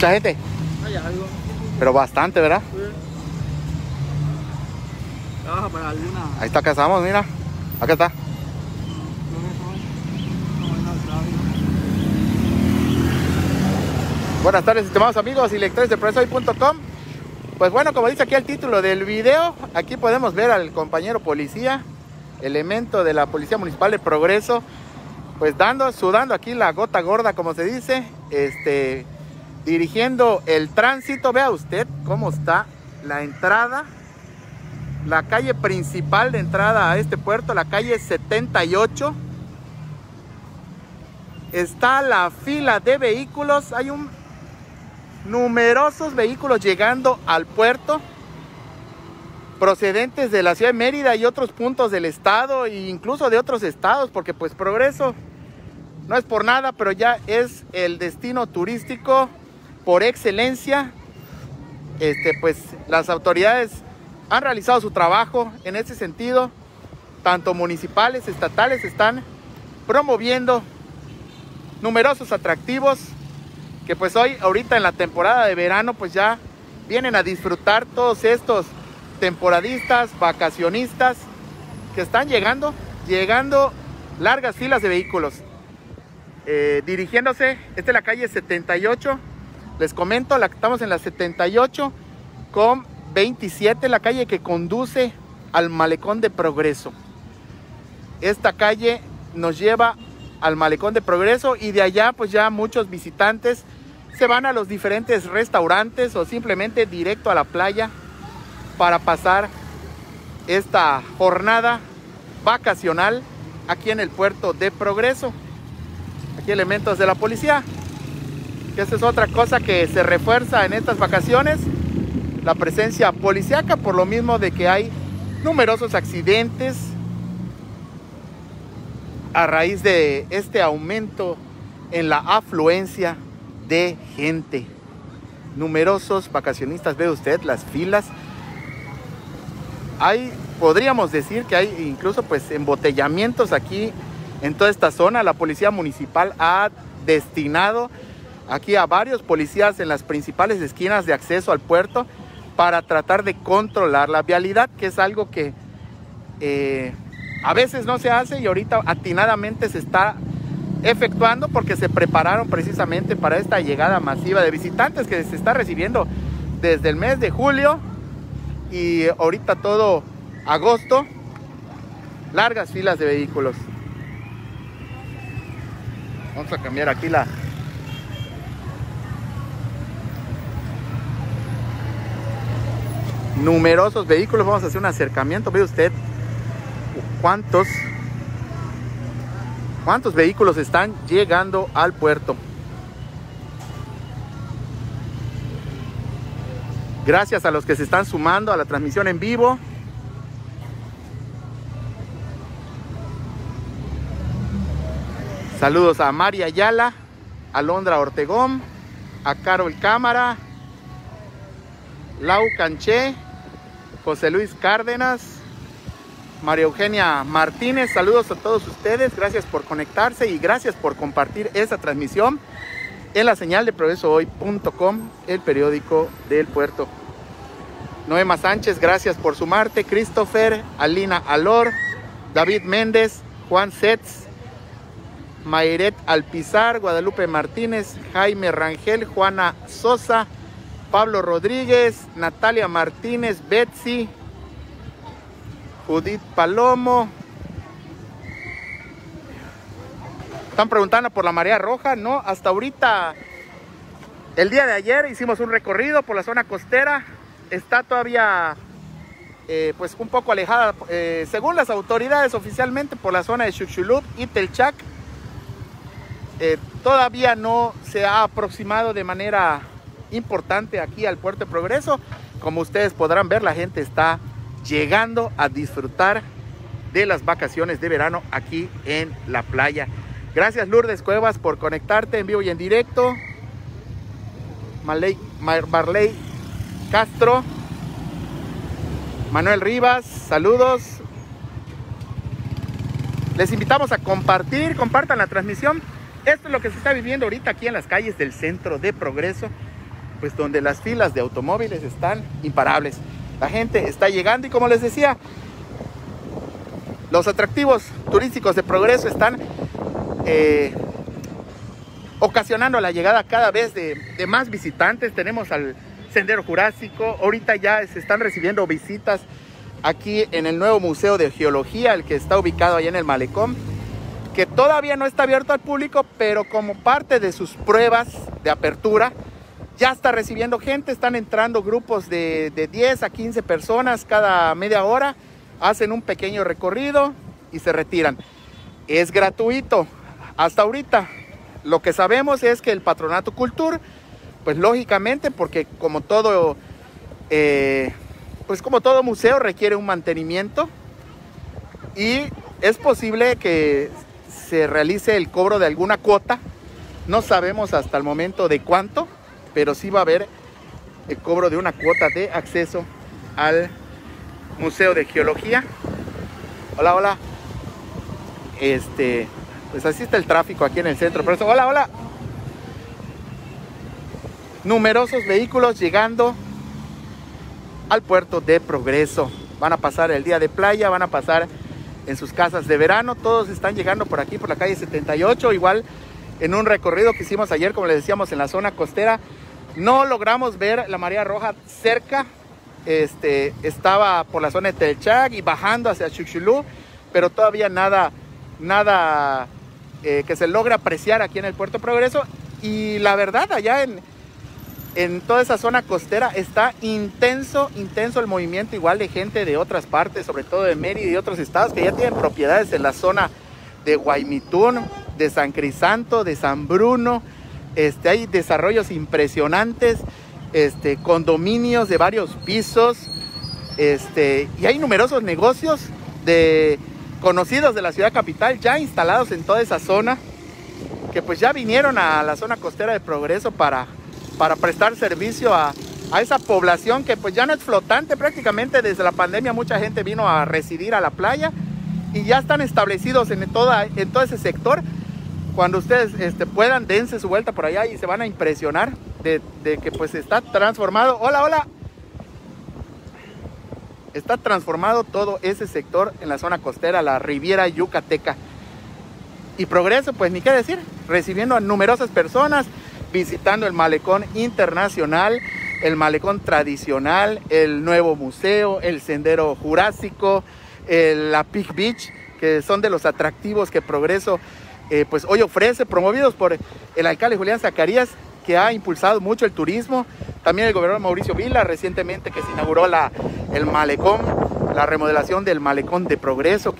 Mucha gente, Hay algo. pero bastante, ¿verdad? Sí. Trabaja para alguna. Ahí está, acá estamos, mira. Acá está. Buenas tardes, estimados amigos y lectores de presoy.com. Pues bueno, como dice aquí el título del video, aquí podemos ver al compañero policía, elemento de la Policía Municipal de Progreso, pues dando, sudando aquí la gota gorda, como se dice, este, dirigiendo el tránsito. Vea usted cómo está la entrada, la calle principal de entrada a este puerto, la calle 78. Está la fila de vehículos, hay un numerosos vehículos llegando al puerto procedentes de la ciudad de Mérida y otros puntos del estado e incluso de otros estados porque pues Progreso no es por nada pero ya es el destino turístico por excelencia este pues las autoridades han realizado su trabajo en ese sentido tanto municipales estatales están promoviendo numerosos atractivos que pues hoy, ahorita en la temporada de verano, pues ya vienen a disfrutar todos estos temporadistas, vacacionistas que están llegando, llegando largas filas de vehículos. Eh, dirigiéndose, esta es la calle 78, les comento, la, estamos en la 78 con 27, la calle que conduce al malecón de progreso. Esta calle nos lleva al malecón de progreso y de allá pues ya muchos visitantes se van a los diferentes restaurantes o simplemente directo a la playa para pasar esta jornada vacacional aquí en el puerto de progreso aquí elementos de la policía que esa es otra cosa que se refuerza en estas vacaciones la presencia policíaca por lo mismo de que hay numerosos accidentes a raíz de este aumento en la afluencia de gente. Numerosos vacacionistas, ve usted las filas. Hay, podríamos decir que hay incluso pues embotellamientos aquí en toda esta zona. La policía municipal ha destinado aquí a varios policías en las principales esquinas de acceso al puerto para tratar de controlar la vialidad, que es algo que eh, a veces no se hace y ahorita atinadamente se está efectuando porque se prepararon precisamente para esta llegada masiva de visitantes que se está recibiendo desde el mes de julio y ahorita todo agosto, largas filas de vehículos. Vamos a cambiar aquí la... Numerosos vehículos, vamos a hacer un acercamiento, ve usted cuántos cuántos vehículos están llegando al puerto. Gracias a los que se están sumando a la transmisión en vivo. Saludos a María Ayala, a Londra Ortegón, a Carol Cámara, Lau Canché, José Luis Cárdenas, María Eugenia Martínez, saludos a todos ustedes, gracias por conectarse y gracias por compartir esta transmisión en la señal de progresohoy.com, el periódico del puerto. Noema Sánchez, gracias por sumarte. Christopher, Alina Alor, David Méndez, Juan Setz, Mayret Alpizar, Guadalupe Martínez, Jaime Rangel, Juana Sosa, Pablo Rodríguez, Natalia Martínez, Betsy, Judith Palomo. Están preguntando por la marea roja, ¿no? Hasta ahorita El día de ayer hicimos un recorrido por la zona costera. Está todavía eh, pues un poco alejada, eh, según las autoridades oficialmente, por la zona de Chuchulup y Telchac. Eh, todavía no se ha aproximado de manera importante aquí al Puerto de Progreso. Como ustedes podrán ver, la gente está llegando a disfrutar de las vacaciones de verano aquí en la playa. Gracias Lourdes Cuevas por conectarte en vivo y en directo. Marley, Marley Castro. Manuel Rivas, saludos. Les invitamos a compartir, compartan la transmisión. Esto es lo que se está viviendo ahorita aquí en las calles del centro de Progreso, pues donde las filas de automóviles están imparables. La gente está llegando y como les decía, los atractivos turísticos de Progreso están eh, ocasionando la llegada cada vez de, de, más visitantes. Tenemos al Sendero Jurásico, ahorita ya se están recibiendo visitas aquí en el nuevo Museo de Geología, el que está ubicado allá en el Malecón, que todavía no está abierto al público, pero como parte de sus pruebas de apertura, ya está recibiendo gente, están entrando grupos de, de 10 a 15 personas cada media hora, hacen un pequeño recorrido y se retiran. Es gratuito. Hasta ahorita lo que sabemos es que el Patronato Cultur, pues lógicamente, porque como todo, eh, pues como todo museo requiere un mantenimiento y es posible que se realice el cobro de alguna cuota. No sabemos hasta el momento de cuánto, pero sí va a haber el cobro de una cuota de acceso al Museo de Geología. Hola, hola. Este, pues así está el tráfico aquí en el centro. Eso, hola, hola. Numerosos vehículos llegando al puerto de Progreso. Van a pasar el día de playa, van a pasar en sus casas de verano. Todos están llegando por aquí, por la calle 78. Igual en un recorrido que hicimos ayer, como les decíamos, en la zona costera. No logramos ver la marea roja cerca. Este, estaba por la zona de Telchac y bajando hacia Chuchulú, pero todavía nada, nada eh, que se logra apreciar aquí en el Puerto Progreso. Y la verdad, allá en, en toda esa zona costera está intenso, intenso el movimiento igual de gente de otras partes, sobre todo de Mérida y de otros estados que ya tienen propiedades en la zona de Guaymitún, de San Crisanto, de San Bruno. Este, hay desarrollos impresionantes, este, condominios de varios pisos, este, y hay numerosos negocios de conocidos de la ciudad capital ya instalados en toda esa zona, que pues ya vinieron a la zona costera de Progreso para, para prestar servicio a, a esa población que pues ya no es flotante, prácticamente desde la pandemia mucha gente vino a residir a la playa y ya están establecidos en, toda, en todo ese sector. Cuando ustedes este, puedan, dense su vuelta por allá y se van a impresionar de, que pues está transformado. Hola, hola. Está transformado todo ese sector en la zona costera, la Riviera Yucateca. Y progreso, pues ni qué decir, recibiendo a numerosas personas, visitando el malecón internacional, el malecón tradicional, el nuevo museo, el sendero jurásico, la Peak Beach, que son de los atractivos que Progreso eh, pues hoy ofrece, promovidos por el alcalde Julián Zacarías, que ha impulsado mucho el turismo. También el gobernador Mauricio Vila, recientemente que se inauguró la, el malecón, la remodelación del malecón de Progreso.